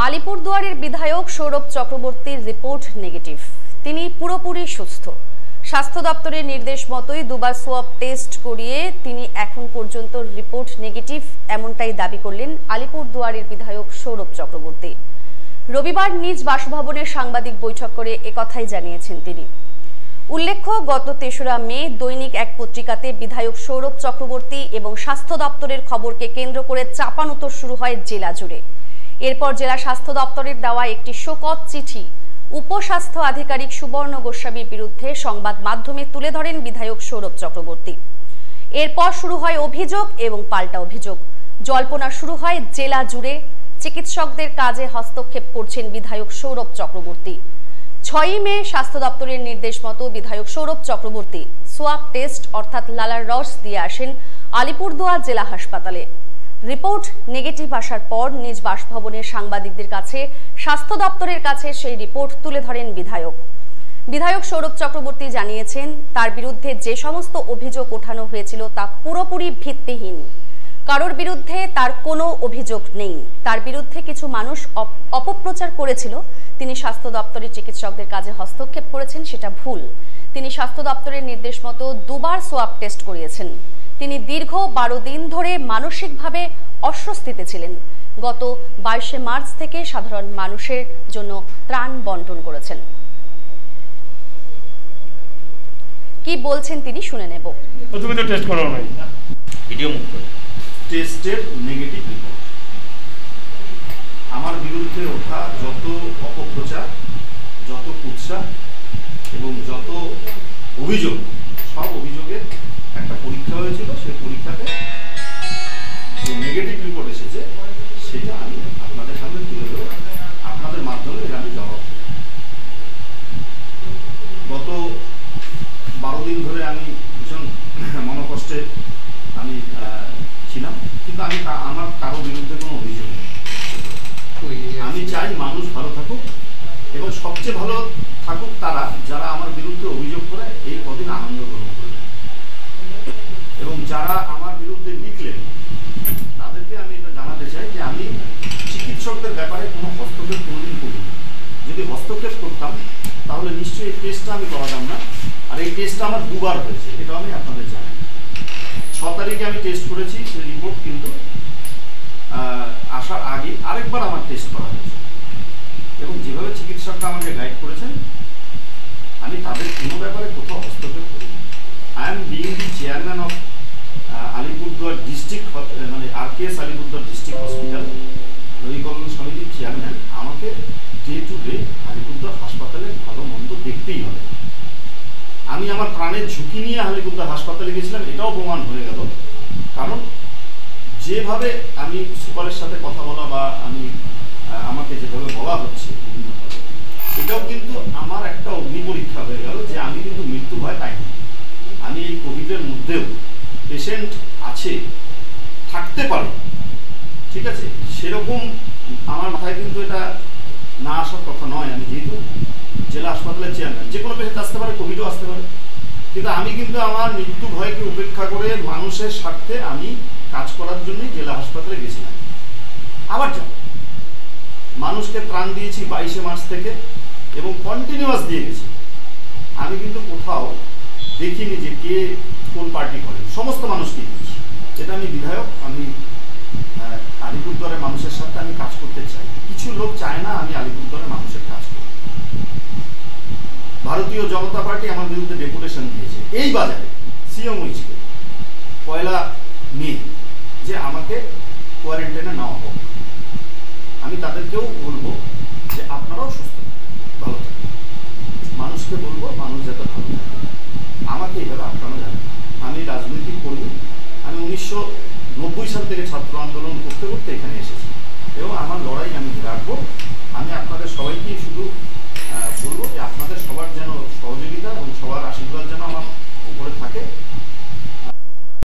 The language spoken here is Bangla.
আলিপুরদুয়ারের বিধায়ক সৌরভ চক্রবর্তীর রিপোর্ট নেগেটিভ। তিনি পুরোপুরি সুস্থ। স্বাস্থ্য দপ্তরের নির্দেশ মতোই দুবার সোয়াব টেস্ট করিয়ে তিনি এখন পর্যন্ত রিপোর্ট নেগেটিভ এমনটাই দাবি করলেন আলিপুরদুয়ারের বিধায়ক সৌরভ চক্রবর্তী। রবিবার নিজ বাসভবনে সাংবাদিক বৈঠক করে একথাই জানিয়েছেন তিনি। উল্লেখ্য, গত তেসরা মে দৈনিক এক পত্রিকাতে বিধায়ক সৌরভ চক্রবর্তী এবং স্বাস্থ্য দপ্তরের খবরকে কেন্দ্র করে চাপানুতর শুরু হয় জেলা জুড়ে। এরপর জেলা স্বাস্থ্য দপ্তরের দেওয়া একটি শোকত চিঠি উপস্বাস্থ্য আধিকারিক সুবর্ণ গোস্বামীর বিরুদ্ধে সংবাদ মাধ্যমে তুলে ধরেন বিধায়ক সৌরভ চক্রবর্তী। এরপর শুরু হয় অভিযোগ এবং পাল্টা অভিযোগ। জল্পনা শুরু হয় জেলা জুড়ে। চিকিৎসকদের কাজে হস্তক্ষেপ করছেন বিধায়ক সৌরভ চক্রবর্তী। ছয়ই মে স্বাস্থ্য দপ্তরের নির্দেশ মতো বিধায়ক সৌরভ চক্রবর্তী সোয়াব টেস্ট অর্থাৎ লালার রস দিয়ে আসেন আলিপুরদুয়ার জেলা হাসপাতালে। রিপোর্ট নেগেটিভ আসার পর নিজ বাসভবনের সাংবাদিকদের কাছে, স্বাস্থ্য দপ্তরের কাছে সেই রিপোর্ট তুলে ধরেন বিধায়ক। বিধায়ক সৌরভ চক্রবর্তী জানিয়েছেন, তার বিরুদ্ধে যে সমস্ত অভিযোগ ওঠানো হয়েছিল তা পুরোপুরি ভিত্তিহীন। কারোর বিরুদ্ধে তার কোনো অভিযোগ নেই। তার বিরুদ্ধে কিছু মানুষ অপপ্রচার করেছিল। তিনি স্বাস্থ্য দপ্তরের চিকিৎসকদের কাজে হস্তক্ষেপ করেছেন, সেটা ভুল। তিনি স্বাস্থ্য দপ্তরের নির্দেশ মতো দুবার সোয়াব টেস্ট করিয়েছেন। তিনি দীর্ঘ বারো দিন ধরে মানসিকভাবে অস্বস্তিতে ছিলেন। গত বাইশে মার্চ থেকে সাধারণ মানুষের জন্য ত্রাণ বন্টন করেছেন। কি বলছেন তিনি শুনে নেব। তুমি তো টেস্ট করাও নাই। ভিডিও মুখ করে। টেস্টের নেগেটিভ রিপোর্ট আমার বিরুদ্ধে ওঠা যত অপপ্রচার যত কুৎসা এবং যত অভিযোগ সব হয়েছিল সেই পরীক্ষাতে যে নেগেটিভ রিপোর্ট এসেছে সেটা আমি আপনাদের সামনে তুলে ধরে আপনাদের মাধ্যমে এর আমি জবাব গত বারো দিন ধরে আমি ভীষণ মনোকষ্টে আমি ছিলাম কিন্তু আমি আমার কারও বিরুদ্ধে কোনো অভিযোগ নেই। আমি চাই মানুষ ভালো থাকুক এবং সবচেয়ে ভালো থাকুক তারা যারা আমার বিরুদ্ধে অভিযোগ করে এই যারা আমার বিরুদ্ধে লিখলেন, তাদেরকে আমি এটা জানাতে চাই যে আমি চিকিৎসকদের ব্যাপারে কোনো হস্তক্ষেপ কোনোদিন করিনি। যদি হস্তক্ষেপ করতাম, তাহলে নিশ্চয়ই এই টেস্টটা আমি করাতাম না। আর এই টেস্টটা আমার দুবার হয়েছে এটা আমি আপনাদের জানাই। ছ তারিখে আমি টেস্ট করেছি সেই রিপোর্ট কিন্তু আসার আগে আরেকবার আমার টেস্ট করা হয়েছে। এবং যেভাবে চিকিৎসকরা আমাকে গাইড করেছেন, আমি তাদের কোনো ব্যাপারে কোথাও হস্তক্ষেপ করি I am being the chairman of Alipurduar district মানে R K S Alipurduar district hospital রবিকল্যাণ সমিতির চেয়ারম্যান আমাকে ডে টু ডে আলিপুরদুয়ার হাসপাতালে ভালো মন্দ দেখতেই হবে। আমি আমার প্রাণের ঝুঁকি নিয়ে আলিপুরদুয়ার হাসপাতালে গেছিলাম এটাও প্রমাণ হয়ে গেল। কারণ যেভাবে আমি সুপারের সাথে কথা বলা বা আমি আমাকে যেভাবে বলা হচ্ছে বিভিন্নভাবে এটাও কিন্তু আমার একটা অগ্নি পরীক্ষা হয়ে গেল যে আমি কিন্তু মৃত্যু ভয় পাইনি। আমি এই কোভিডের মধ্যেও আছে, থাকতে পারে। ঠিক আছে? সেরকম আমার মাথায় কিন্তু এটা না আসার কথা নয়। আমি যেহেতু জেলা হাসপাতালের চেয়ারম্যান যে কোনো পেশেন্ট আসতে পারে কোভিডও আসতে পারে। কিন্তু আমি কিন্তু আমার মৃত্যু ভয়কে উপেক্ষা করে মানুষের স্বার্থে আমি কাজ করার জন্যই জেলা হাসপাতালে গেছিলাম। আবার যাব। মানুষকে ত্রাণ দিয়েছি বাইশে মার্চ থেকে এবং কন্টিনিউয়াস দিয়ে গেছি। আমি কিন্তু কোথাও দেখিনি যে কে কোন পার্টি করে। সমস্ত মানুষকে দিয়েছি। এটা আমি বিধায়ক, আমি আলিপুরদুয়ারের মানুষের সাথে আমি কাজ করতে চাই। কিছু লোক চায় না আমি আলিপুরদুয়ারের মানুষের কাজ করি। ভারতীয় জনতা পার্টি আমার বিরুদ্ধে ডেপুটেশন দিয়েছে। এই বাজারে, সিএম উইচকে পয়লা মে, যে আমাকে কোয়ারেন্টাইনে নেওয়া হোক। আমি তাদেরকেও বলব সাল থেকে ছাত্র আন্দোলন করতে করতে এখানে এসেছি। এবং আমার লড়াই আমি রাখব। আমি আপনাদের সবাইকে শুধু